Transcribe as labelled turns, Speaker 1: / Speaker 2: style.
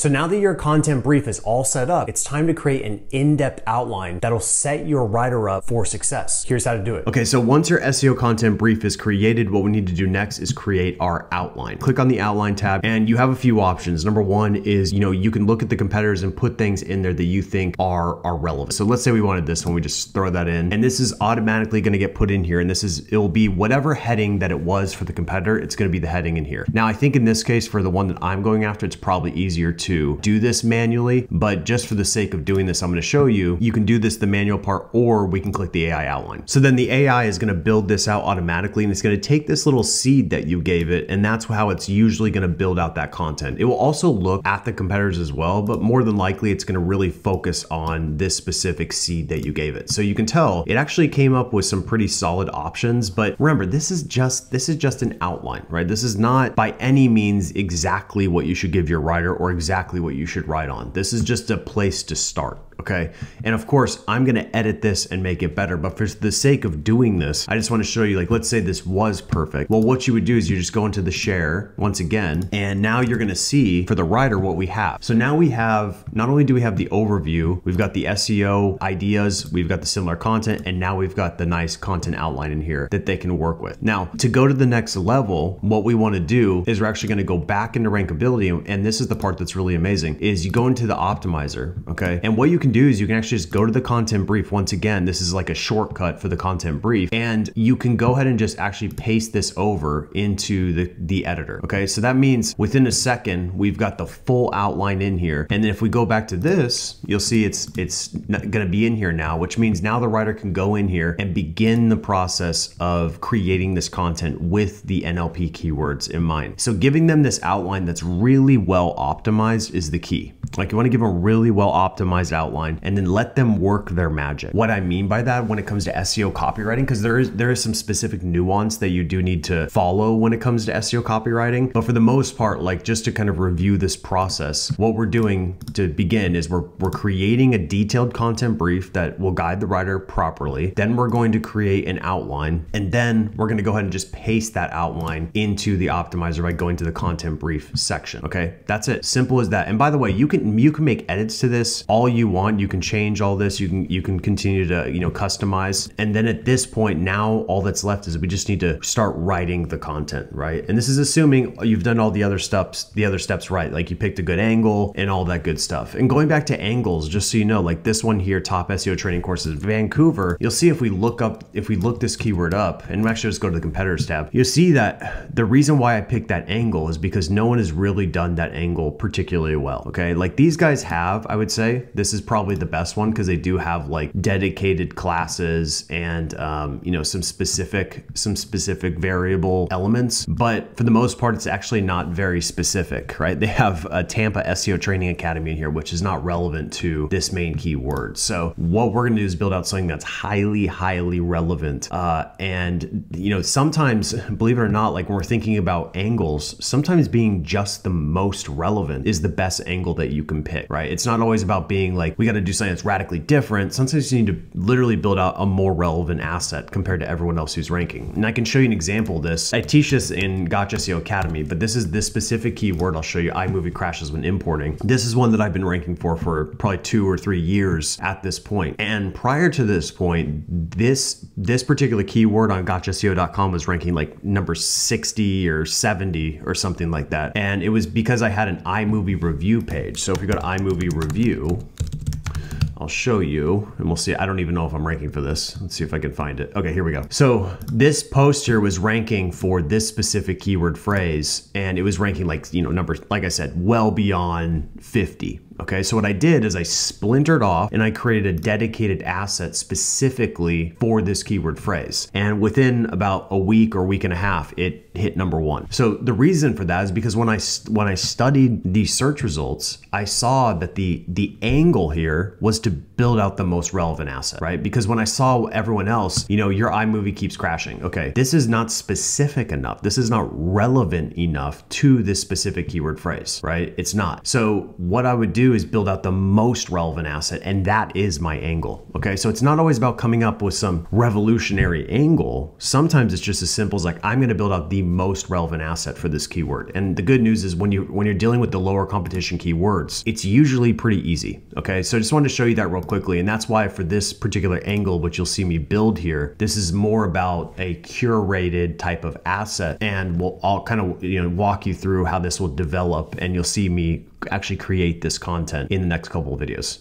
Speaker 1: So now that your content brief is all set up, it's time to create an in-depth outline that'll set your writer up for success. Here's how to do it.
Speaker 2: Okay, so once your SEO content brief is created, what we need to do next is create our outline. Click on the outline tab and you have a few options. Number one is, you know, you can look at the competitors and put things in there that you think are, are relevant. So let's say we wanted this one, we just throw that in and this is automatically gonna get put in here. And this is, it'll be whatever heading that it was for the competitor, it's gonna be the heading in here. Now, I think in this case, for the one that I'm going after, it's probably easier to do this manually, but just for the sake of doing this, I'm gonna show you, you can do this the manual part or we can click the AI outline. So then the AI is gonna build this out automatically and it's gonna take this little seed that you gave it and that's how it's usually gonna build out that content. It will also look at the competitors as well, but more than likely it's gonna really focus on this specific seed that you gave it. So you can tell it actually came up with some pretty solid options, but remember, this is just, this is just an outline, right? This is not by any means exactly what you should give your writer or exactly what you should write on. This is just a place to start okay? And of course, I'm gonna edit this and make it better, but for the sake of doing this, I just wanna show you, like, let's say this was perfect. Well, what you would do is you just go into the share once again, and now you're gonna see for the writer what we have. So now we have, not only do we have the overview, we've got the SEO ideas, we've got the similar content, and now we've got the nice content outline in here that they can work with. Now, to go to the next level, what we wanna do is we're actually gonna go back into rankability, and this is the part that's really amazing, is you go into the optimizer, okay? And what you can can do is you can actually just go to the content brief. Once again, this is like a shortcut for the content brief and you can go ahead and just actually paste this over into the, the editor. Okay, so that means within a second, we've got the full outline in here. And then if we go back to this, you'll see it's, it's gonna be in here now, which means now the writer can go in here and begin the process of creating this content with the NLP keywords in mind. So giving them this outline that's really well optimized is the key. Like you wanna give them a really well optimized outline and then let them work their magic. What I mean by that when it comes to SEO copywriting, because there is there is some specific nuance that you do need to follow when it comes to SEO copywriting. But for the most part, like just to kind of review this process, what we're doing to begin is we're we're creating a detailed content brief that will guide the writer properly. Then we're going to create an outline, and then we're going to go ahead and just paste that outline into the optimizer by going to the content brief section. Okay, that's it. Simple as that. And by the way, you can you can make edits to this all you want want. You can change all this. You can you can continue to you know customize. And then at this point, now all that's left is we just need to start writing the content, right? And this is assuming you've done all the other steps, the other steps right. Like you picked a good angle and all that good stuff. And going back to angles, just so you know, like this one here, top SEO training courses, Vancouver. You'll see if we look up, if we look this keyword up, and actually just go to the competitors tab, you'll see that the reason why I picked that angle is because no one has really done that angle particularly well. Okay, like these guys have, I would say, this is probably the best one because they do have like dedicated classes and um, you know some specific some specific variable elements. But for the most part, it's actually not very specific, right? They have a Tampa SEO Training Academy in here, which is not relevant to this main keyword. So what we're gonna do is build out something that's highly, highly relevant. Uh, and you know, sometimes, believe it or not, like when we're thinking about angles, sometimes being just the most relevant is the best angle that you can pick, right? It's not always about being like, we got to do something that's radically different. Sometimes you need to literally build out a more relevant asset compared to everyone else who's ranking. And I can show you an example of this. I teach this in Gotch SEO Academy, but this is this specific keyword I'll show you, iMovie crashes when importing. This is one that I've been ranking for for probably two or three years at this point. And prior to this point, this, this particular keyword on gotchseo.com was ranking like number 60 or 70 or something like that. And it was because I had an iMovie review page. So if you go to iMovie review, I'll show you and we'll see. I don't even know if I'm ranking for this. Let's see if I can find it. Okay, here we go. So this post here was ranking for this specific keyword phrase and it was ranking like, you know, numbers, like I said, well beyond 50. Okay, so what I did is I splintered off and I created a dedicated asset specifically for this keyword phrase. And within about a week or week and a half, it hit number one. So the reason for that is because when I when I studied the search results, I saw that the the angle here was to build out the most relevant asset, right? Because when I saw everyone else, you know, your iMovie keeps crashing. Okay, this is not specific enough. This is not relevant enough to this specific keyword phrase, right? It's not. So what I would do is build out the most relevant asset, and that is my angle. Okay, so it's not always about coming up with some revolutionary angle. Sometimes it's just as simple as like I'm going to build out the most relevant asset for this keyword. And the good news is when you when you're dealing with the lower competition keywords, it's usually pretty easy. Okay, so I just wanted to show you that real quickly, and that's why for this particular angle, which you'll see me build here, this is more about a curated type of asset, and we'll all kind of you know walk you through how this will develop, and you'll see me actually create this content in the next couple of videos.